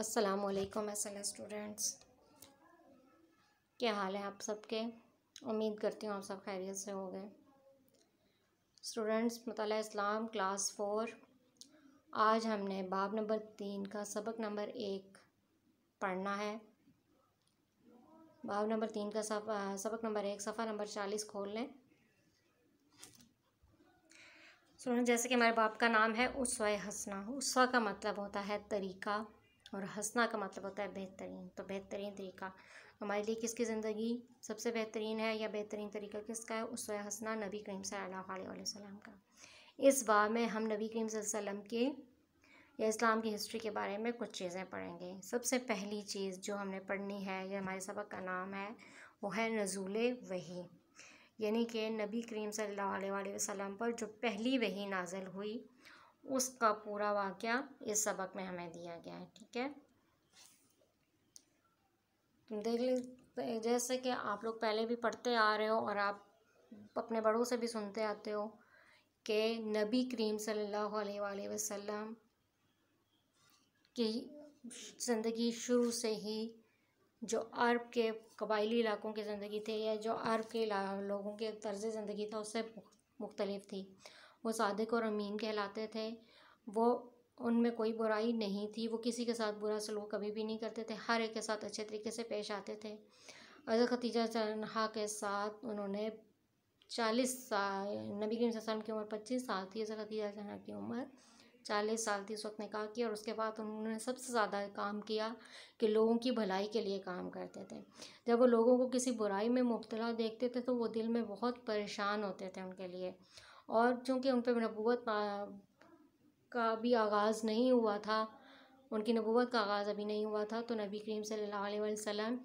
असलकुम S students. क्या हाल है आप सबके? उम्मीद करती हूँ आप सब खैरियत से हो गए स्टूडेंट्स मतलब इस्लाम, क्लास फोर। आज हमने बाब नंबर तीन का सबक नंबर एक पढ़ना है। बाब नंबर तीन का सबक नंबर एक, सफ़ा नंबर चालीस खोल लें। स्टूडेंट जैसे कि हमारे बाप का नाम है उसवा हसना उसवा का मतलब होता है तरीका। और हंसना का मतलब होता है बेहतरीन। तो बेहतरीन तरीका हमारे लिए किसकी ज़िंदगी सबसे बेहतरीन है या बेहतरीन तरीका किसका है? उस हंसना नबी करीम सल्लल्लाहु का। इस बार में हम नबी करीम वसल्लम के या इस्लाम की हिस्ट्री के बारे में कुछ चीज़ें पढ़ेंगे। सबसे पहली चीज़ जो हमने पढ़नी है या हमारे सबक का नाम है, वो है नज़ुल वही। यानी कि नबी करीम सल्लल्लाहु अलैहि वसल्लम पर जो पहली वही नाजल हुई उसका पूरा वाक़ इस सबक में हमें दिया गया है, ठीक है? देख ली, जैसे कि आप लोग पहले भी पढ़ते आ रहे हो और आप अपने बड़ों से भी सुनते आते हो कि नबी करीम सल्लल्लाहु अलैहि वसल्लम की ज़िंदगी शुरू से ही जो अरब के कबायली इलाकों की ज़िंदगी थी या जो अरब के लोगों के तर्ज ज़िंदगी था, उससे मुख्तलिफ़ थी। वो सादिक और अमीन कहलाते थे। वो उनमें कोई बुराई नहीं थी, वो किसी के साथ बुरा सलूक कभी भी नहीं करते थे, हर एक के साथ अच्छे तरीके से पेश आते थे। अजर खतीजा जन्हा के साथ उन्होंने चालीस साल, नबी करीम की उम्र पच्चीस साल थी अजर खतीजा जन्हा की उम्र चालीस साल थी उस वक्त निकाह किया और उसके बाद उन्होंने सबसे ज़्यादा काम किया कि लोगों की भलाई के लिए काम करते थे। जब वो लोगों को किसी बुराई में मुबतला देखते थे तो वो दिल में बहुत परेशान होते थे उनके लिए। और चूँकि उन पर नबूत का भी आगाज़ नहीं हुआ था, उनकी नबूत का आगाज़ अभी नहीं हुआ था तो नबी करीम सल्लल्लाहु अलैहि वसल्लम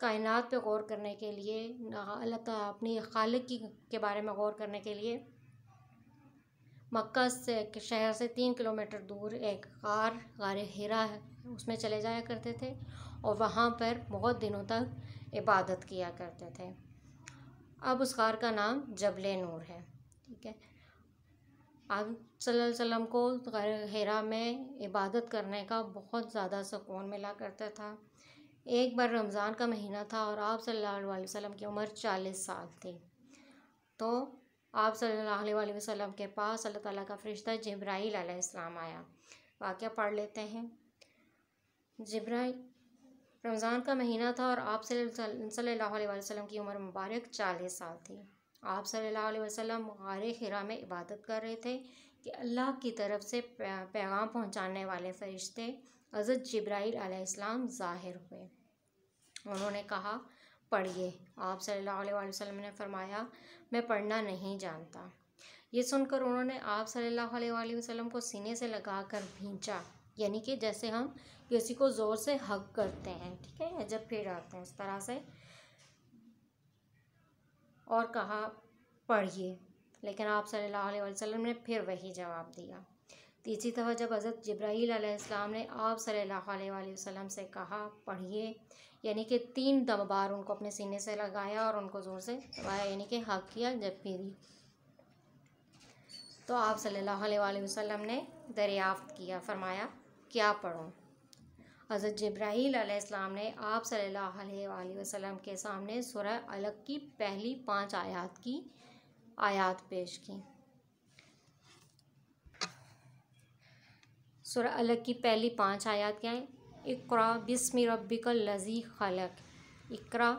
कायनात पे गौर करने के लिए अल्लाह का अपनी खालिक की, के बारे में गौर करने के लिए मक्का से शहर से तीन किलोमीटर दूर एक गार गार हिरा है, उसमें चले जाया करते थे और वहाँ पर बहुत दिनों तक इबादत किया करते थे। अब उस गार का नाम जबल नूर है। ठीक है। आप वसल्लम को हेरा में इबादत करने का बहुत ज़्यादा सुकून मिला करता था। एक बार रमज़ान का महीना था और आप सल्लल्लाहु अलैहि वसल्लम की उम्र चालीस साल थी। तो आप सल्लल्लाहु अलैहि वसल्लम के पास अल्लाह ताला का फ़रिश्ता जब्राईल अलैहिस्सलाम आया। वाक़ पढ़ लेते हैं। जब्राईल रमज़ान का महीना था और आप सल्लल्लाहु अलैहि वसल्लम की उम्र मुबारक चालीस साल थी। आप सल्लल्लाहु अलैहि वसल्लम गार हिरा में इबादत कर रहे थे कि अल्लाह की तरफ़ से पैगाम पहुँचाने वाले फ़रिश्ते हज़रत जब्राईल अलैहिस्सलाम ज़ाहिर हुए। उन्होंने कहा, पढ़िए। आप सल्लल्लाहु अलैहि वसल्लम ने फरमाया, मैं पढ़ना नहीं जानता। ये सुनकर उन्होंने आप सल्लल्लाहु अलैहि वसल्लम को सीने से लगा कर भींचा, यानी कि जैसे हम किसी को ज़ोर से हक करते हैं, ठीक है जब फिर आते हैं, इस तरह से। और कहा, पढ़िए। लेकिन आप सल्लल्लाहु अलैहि वसल्लम ने फिर वही जवाब दिया। तीसरी दफ़ा जब हज़रत अलैहिस्सलाम ने आप सल्लल्लाहु अलैहि वसल्लम से कहा, पढ़िए, यानी कि तीन बार उनको अपने सीने से लगाया और उनको ज़ोर से दबाया, यानी कि हक किया, जब फिरी तो आप सल्लल्लाहु अलैहि वसल्लम ने दरियाफ़्त किया, फरमाया, क्या पढ़ूँ? हज़रत जब्राईल अलैहिस्सलाम ने आप सल्लल्लाहु अलैहि वसल्लम के सामने सूरह अलग की पहली पाँच आयत की आयत पेश की। सूरह अलग की पहली पाँच आयत क्या है? इकरा बिस्मि रब्बिकल लजी खलक। इकरा,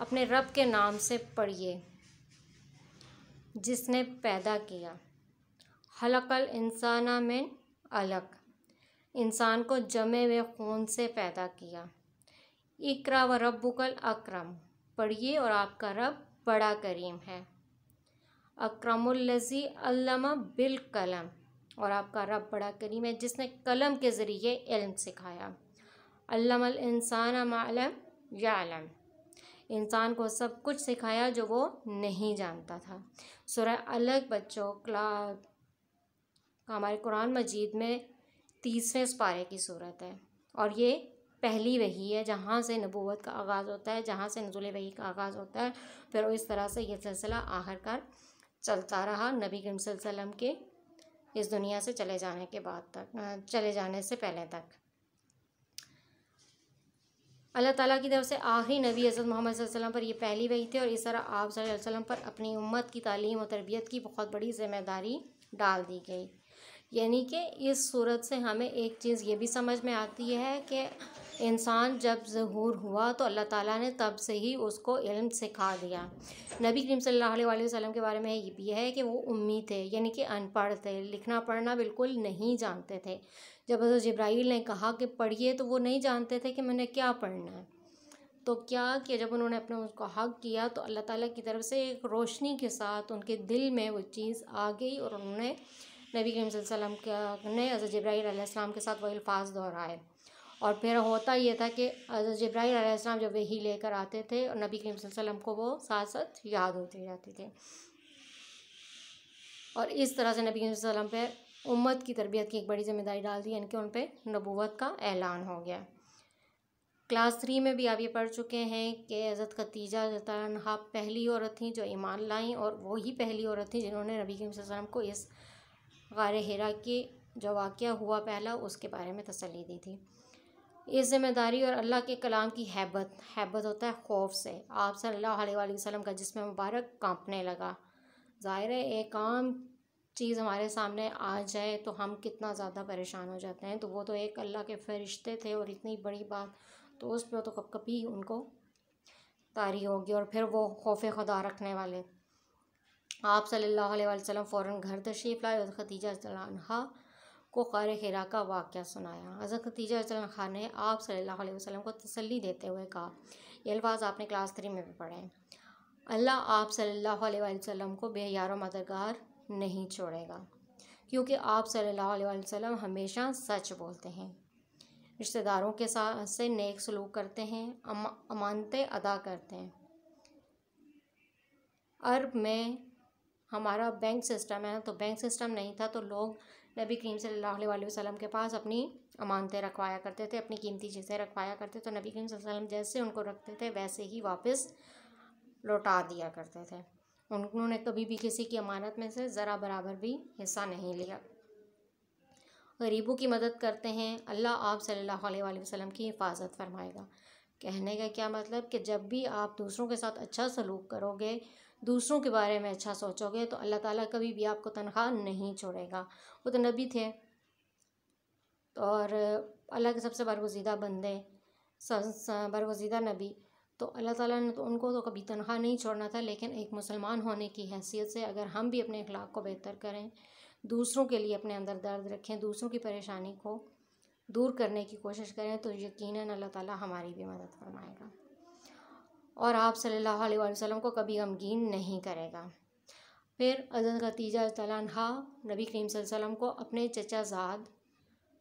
अपने रब के नाम से पढ़िए, जिसने पैदा किया। हलकल इंसाना में अलग इंसान को जमे हुए खून से पैदा किया। इकरा व रब्बुकल अक्रम, पढ़िए और आपका रब बड़ा करीम है। अक्रमुल्लजी अल्लामा बिल कलम, और आपका रब बड़ा करीम है, जिसने कलम के ज़रिए इल्म सिखाया। अल्लामल इंसान मालम या अलम इंसान को सब कुछ सिखाया जो वो नहीं जानता था। सुरह अलग बच्चों, क्ला हमारे कुरान मजीद में तीसरे पारे की सूरत है। और ये पहली वही है, जहाँ से नबूवत का आगाज़ होता है, जहाँ से नजुल वही का आगाज़ होता है। फिर इस तरह से ये सिलसिला आखिरकार चलता रहा नबी करीम के इस दुनिया से चले जाने के बाद तक चले जाने से पहले तक। अल्लाह ताला की तरफ़ से आखिरी नबी हज़रत मोहम्मद वसल्लम पर यह पहली वही थी और इस तरह आप वसल्लम पर अपनी उम्मत की तालीम और तरबियत की बहुत बड़ी ज़िम्मेदारी डाल दी गई। यानी कि इस सूरत से हमें एक चीज़ ये भी समझ में आती है कि इंसान जब ज़हूर हुआ तो अल्लाह ताला ने तब से ही उसको इल्म सिखा दिया। नबी करीम सल्लल्लाहु अलैहि वसल्लम के बारे में ये भी है कि वो उम्मी थे, यानी कि अनपढ़ थे, लिखना पढ़ना बिल्कुल नहीं जानते थे। जब हज़रत जब्राईल ने कहा कि पढ़िए तो वो नहीं जानते थे कि मैंने क्या पढ़ना है। तो क्या किया? जब उन्होंने अपने उसको हक किया तो अल्लाह ताला की तरफ़ से एक रोशनी के साथ उनके दिल में वो चीज़ आ गई और उन्होंने नबी करीम ने हज़रत जब्राईल के साथ वही अल्फाज दोहराए। और फिर होता ये था कि जब्राईल जब वही लेकर आते थे और नबी करीम को वो साथ साथ याद होती रहती थी। और इस तरह से नबी करीम वसल्लम पे उम्मत की तरबियत की एक बड़ी ज़िम्मेदारी डाल दी, यानी कि उन पर नबूवत का ऐलान हो गया। क्लास थ्री में भी आप ये पढ़ चुके हैं कि हज़रत खतीजा तनहा पहली औरत थी जो ईमान लाई और वही पहली औरत थी जिन्होंने नबी करीम को इस गार हिरा के जो वाक़ हुआ पहला, उसके बारे में तसली दी थी। इस ज़िम्मेदारी और अल्लाह के कलाम की हैबत हैबत होता है खौफ से। आप सल्लल्लाहु अलैहि वसल्लम का जिसमें मुबारक कांपने लगा। ज़ाहिर है, एक आम चीज़ हमारे सामने आ जाए तो हम कितना ज़्यादा परेशान हो जाते हैं। तो वो तो एक अल्लाह के फरिश्ते थे और इतनी बड़ी बात तो उस पर तो कब कभी उनको तारी होगी और फिर वो खौफ खुदा रखने वाले आप सल्लल्लाहु फ़ौरन घर तशरीफ़ लाए और खतीजा को कार खिरा का वाक़ सुनाया। हज़रत खतीजा खान ने आप अलैहि वसल्लम को तसल्ली देते हुए कहा, ये अल्फाज आपने क्लास थ्री में भी पढ़े अल्लाह आप सल्लल्लाहु वसल्लम को बेयार मददगार नहीं छोड़ेगा, क्योंकि आप अलैहि वसल्लम हमेशा सच बोलते हैं, रिश्तेदारों के साथ से नेक सलूक करते हैं अमानतें अदा करते हैं। अरब में हमारा बैंक सिस्टम है तो बैंक सिस्टम नहीं था तो लोग नबी करीम सल्लल्लाहु अलैहि वसल्लम के पास अपनी अमानतें रखवाया करते थे, अपनी कीमती चीज़ें रखवाया करते तो नबी करीम वसल्लम जैसे उनको रखते थे, वैसे ही वापस लौटा दिया करते थे। उन्होंने कभी भी किसी की अमानत में से ज़रा बराबर भी हिस्सा नहीं लिया। गरीबों की मदद करते हैं, अल्लाह आप सल्लल्लाहु अलैहि वसल्लम की हिफाजत फरमाएगा। कहने का क्या मतलब? कि जब भी आप दूसरों के साथ अच्छा सलूक करोगे दूसरों के बारे में अच्छा सोचोगे तो अल्लाह ताला कभी भी आपको तनख्वाह नहीं छोड़ेगा। वो तो नबी थे। और अल्लाह के सबसे बरगुजीदा बंदे बरगुजीदा नबी तो अल्लाह ताला ने तो उनको तो कभी तनख्वाह नहीं छोड़ना था, लेकिन एक मुसलमान होने की हैसियत से अगर हम भी अपने अखलाक को बेहतर करें, दूसरों के लिए अपने अंदर दर्द रखें, दूसरों की परेशानी को दूर करने की कोशिश करें तो यकीनन अल्लाह ताला हमारी भी मदद फरमाएगा। और आप सल्लल्लाहु अलैहि वसल्लम को कभी गमगीन नहीं करेगा। फिर अजन खतीजा तलाहा नबी करीम वसल्लम को अपने चचा ज़ाद,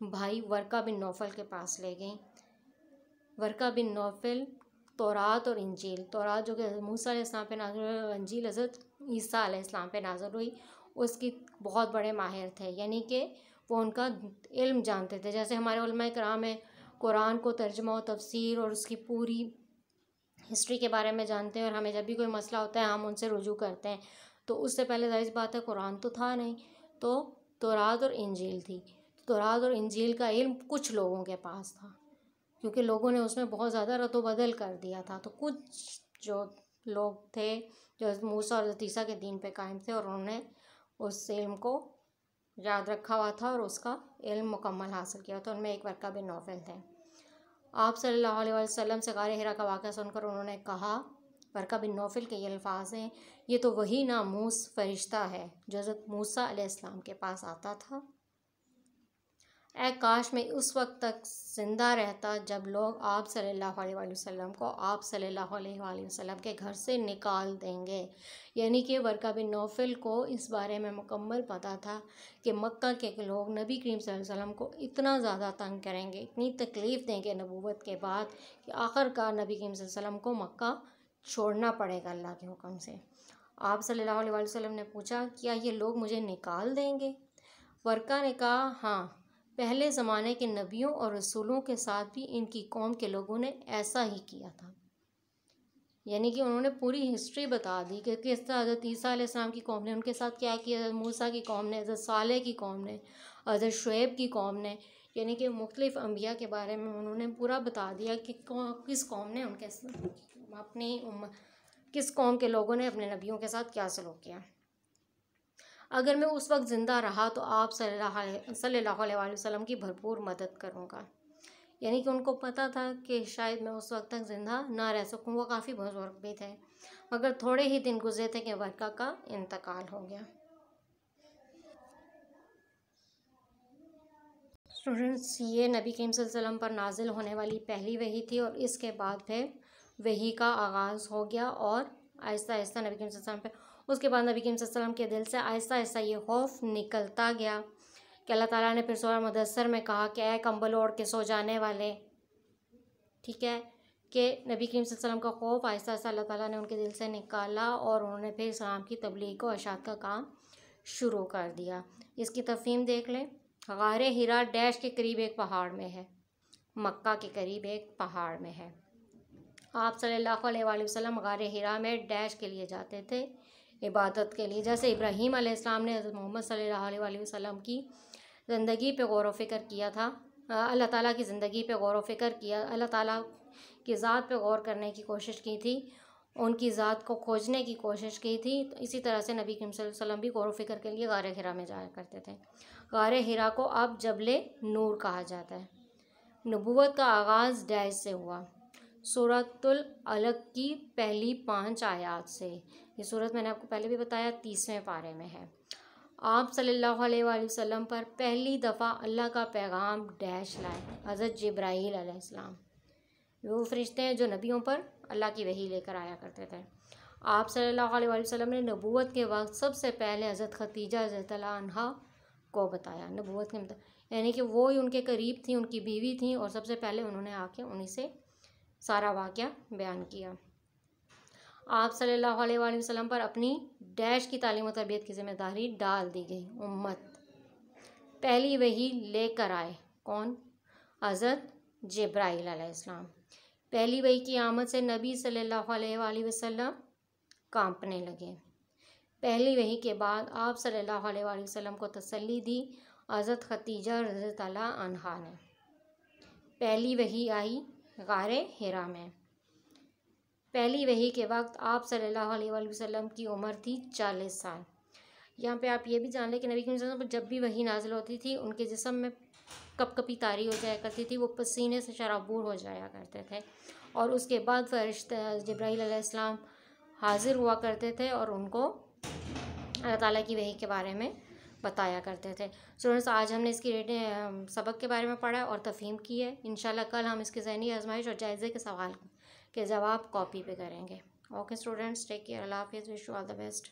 भाई वर्का बिन नौफल के पास ले गई वर्का बिन नौफल, तौरात और इंजील। तौरात जो कि मूसा इस्लाम पे नाजर अंजील हज़रत ईसा इस्लाम पे नाजर हुई, उसकी बहुत बड़े माहिर थे। यानी कि वो उनका इल्म जानते थे। जैसे हमारे कराम है, कुरान को तर्जमा और तफसीर और उसकी पूरी हिस्ट्री के बारे में जानते हैं और हमें जब भी कोई मसला होता है, हम उनसे रुजू करते हैं। तो उससे पहले ज़ाहिर बात है, कुरान तो था नहीं। तो तोरात और इंजील थी। तोरात और इंजील का इल्म कुछ लोगों के पास था, क्योंकि लोगों ने उसमें बहुत ज़्यादा रद्दबदल कर दिया था। तो कुछ जो लोग थे, जो मूसा और तीसा के दीन पे कायम थे और उन्होंने उस इल्म को याद रखा हुआ था और उसका इल्म मुकम्मल हासिल किया था। उनमें एक वर्का बिन नौफल थे। आप सल्लल्लाहु अलैहि वसल्लम से गार हिरा का वाक़ा सुनकर उन्होंने कहा बरका बिन नौफिल के ये अल्फाज हैं, ये तो वही नामूस फरिश्ता है जो हज़रत मूसा अलैहिस्सलाम के पास आता था। ए काश मैं उस वक्त तक ज़िंदा रहता जब लोग आप सल्लल्लाहु अलैहि वसल्लम को आप सल्लल्लाहु अलैहि वसल्लम के घर से निकाल देंगे। यानी कि वर्का बिन नौफिल को इस बारे में मुकम्मल पता था कि मक्का के लोग नबी करीम वसल्लम को इतना ज़्यादा तंग करेंगे, इतनी तकलीफ़ देंगे नबूवत के बाद कि आखिरकार नबी करीम वसल्लम को मक्का छोड़ना पड़ेगा अल्लाह के हुक्म से। आप सल्लल्लाहु अलैहि वसल्लम ने पूछा, क्या ये लोग मुझे निकाल देंगे? वर्का ने कहा हाँ। पहले ज़माने के नबियों और रसूलों के साथ भी इनकी कौम के लोगों ने ऐसा ही किया था। यानी कि उन्होंने पूरी हिस्ट्री बता दी कि किस तरह हज़रत ईसा इस्लाम की कौम ने, उनके साथ क्या किया मूसा की कौम ने, हज़रत साले की कौम ने, हज़रत शुएब की कौम ने। यानी कि मुख्तलिफ़ अम्बिया के बारे में उन्होंने पूरा बता दिया कि किस कौम ने उनके अपनी किस कौम के लोगों ने अपने नबियों के साथ क्या सलूक किया। अगर मैं उस वक्त ज़िंदा रहा तो आप सल्लल्लाहु अलैहि वसल्लम की भरपूर मदद करूँगा। यानी कि उनको पता था कि शायद मैं उस वक्त तक ज़िंदा ना रह सकूँ, वो काफ़ी बुज़ुर्ग भी थे। मगर थोड़े ही दिन गुजरे थे कि वर्का का इंतकाल हो गया। स्टूडेंट्स, ये नबी करीम वसल्लम पर नाजिल होने वाली पहली वही थी और इसके बाद फिर वही का आगाज़ हो गया और आहिस्ता आहिस्ता नबी करीम वसल्लम पे उसके बाद नबी करीम वसल्लम के दिल से आहिस्ता आहिस्ता ये खौफ निकलता गया कि अल्लाह ताला ने फिर सूरह मुदस्सर में कहा कि ए कंबल ओढ़ के सो जाने वाले। ठीक है? कि नबी करीम वसल्लम का खौफ आहिस्ता आहिस्ता अल्लाह ताला ने उनके दिल से निकाला और उन्होंने फिर इस्लाम की तबलीग और अशात का काम शुरू कर दिया। इसकी तफहीम देख लें। गार हिरा डैश के करीब एक पहाड़ में है। मक्का के करीब एक पहाड़ में है। आप सल्लल्लाहु अलैहि वसल्लम गार हिरा में डैश के लिए जाते थे। इबादत के लिए। जैसे इब्राहीम अलैहिस्सलाम ने मोहम्मद अलैहि वसल्लम की ज़िंदगी पे गौर फ़िक्र किया था। अल्लाह ताला की ज़िंदगी पे गौर फ़िक्र किया, अल्लाह ताला की ज़ात पे गौर करने की कोशिश की थी, उनकी ज़ात को खोजने की कोशिश की थी। तो इसी तरह से नबी करीम वसल्लम भी गौर फ़िक्र के लिए गार हिरा में जाया करते थे। गार हिरा को अब जबले नूर कहा जाता है। नबूत का आगाज़ डैश से हुआ। सूरतुल अलग की पहली पाँच आयात से। ये सूरत मैंने आपको पहले भी बताया, तीसवें पारे में है। आप सल्लल्लाहु अलैहि वसल्लम पर पहली दफ़ा अल्लाह का पैगाम डैश लाए, हज़रत जब्राईल अलैहिस्सलाम वो फरिश्ते हैं जो नबियों पर अल्लाह की वही लेकर आया करते थे। आप सल्लल्लाहु अलैहि वसल्लम ने नबूवत के वक्त सबसे पहले हज़रत खतीजा अनहा को बताया। नबूवत के मतलब यानी कि वो ही उनके करीब थी, उनकी बीवी थी और सबसे पहले उन्होंने आके उन्हीं से सारा वाक़ बयान किया। आप सल्लल्लाहु अलैहि वसल्लम पर अपनी डैश की तालीम तरबियत की ज़िम्मेदारी डाल दी गई, उम्मत। पहली वही लेकर आए, कौन? हज़रत जब्राईल अलैहिस्सलाम पहली वही की आमद से नबी सल्लल्लाहु अलैहि वसल्लम कांपने लगे। पहली वही के बाद आप सल्लल्लाहु अलैहि वसल्लम को तसल्ली दी, हज़रत खतीजा रज़ी अनहा ने। पहली वही आई गार हिरा में। पहली वही के वक्त आप सल्लल्लाहु अलैहि वसल्लम की उम्र थी चालीस साल। यहाँ पे आप ये भी जान लें कि नबी करीम पर जब भी वही नाजिल होती थी, उनके जिसम में कप कपी तारी हो जाया करती थी, वो पसीने से शराबूर हो जाया करते थे। और उसके बाद फरिश्त जब्राईसम हाजिर हुआ करते थे और उनको अल्लाह ताला की वही के बारे में बताया करते थे। स्टूडेंट्स, आज हमने इसकी रेटिंग सबक के बारे में पढ़ा और तफीम की है। इन कल हम इसकी जहनी आजमाइश और जायज़े के सवाल के जवाब कॉपी पे करेंगे। ओके स्टूडेंट्स, टेक केयर, अल्लाह हाफिज़, wish you all the best.